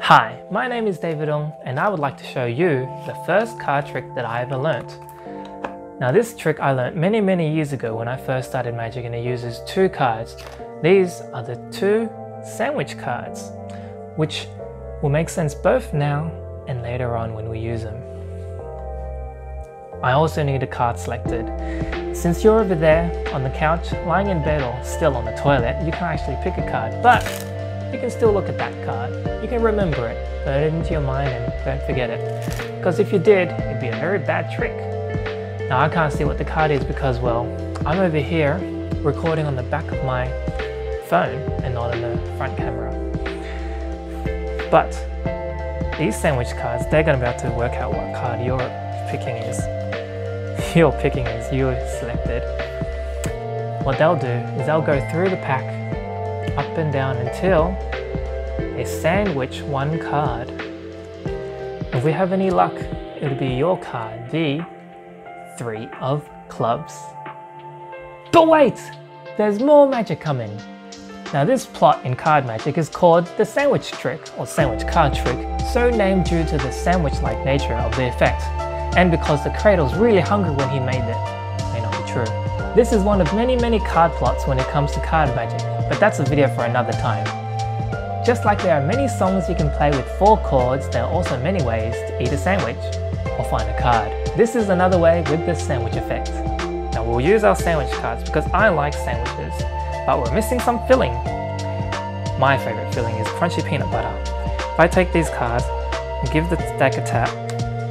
Hi, my name is David Ung and I would like to show you the first card trick that I ever learnt. Now this trick I learnt many many years ago when I first started Magic and it uses two cards. These are the two sandwich cards, which will make sense both now and later on when we use them. I also need a card selected. Since you're over there on the couch, lying in bed or still on the toilet, you can actually pick a card, but you can still look at that card. You can remember it, burn it into your mind and don't forget it. Because if you did, it'd be a very bad trick. Now I can't see what the card is because, well, I'm over here recording on the back of my phone and not on the front camera. But these sandwich cards, they're going to be able to work out what card you're picking is. Your picking is, you selected. What they'll do is they'll go through the pack up and down until they sandwich one card. If we have any luck, it'll be your card, the three of clubs. But wait, there's more magic coming. Now this plot in card magic is called the sandwich trick or sandwich card trick, so named due to the sandwich-like nature of the effect, and because the creator's really hungry when he made it. May not be true. This is one of many many card plots when it comes to card magic, but that's a video for another time. Just like there are many songs you can play with four chords, there are also many ways to eat a sandwich or find a card. This is another way with the sandwich effect. Now we'll use our sandwich cards because I like sandwiches, but we're missing some filling. My favorite filling is crunchy peanut butter. If I take these cards and give the deck a tap,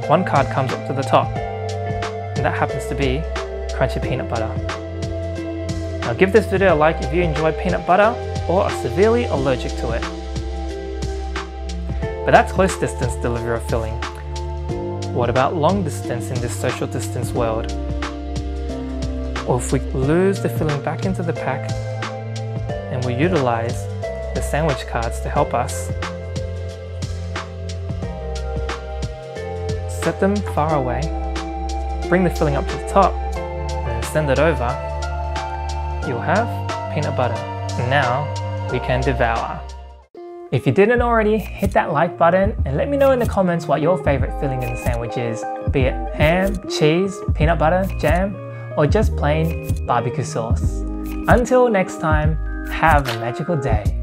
one card comes up to the top, and that happens to be crunchy peanut butter. Now give this video a like if you enjoy peanut butter or are severely allergic to it. But that's close distance delivery of filling. What about long distance in this social distance world? Or if we lose the filling back into the pack and we utilize the sandwich cards to help us, set them far away, bring the filling up to the top, and send it over you'll have peanut butter. Now we can devour. If you didn't already, hit that like button and let me know in the comments what your favorite filling in the sandwich is, be it ham, cheese, peanut butter, jam, or just plain barbecue sauce. Until next time, have a magical day.